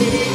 me.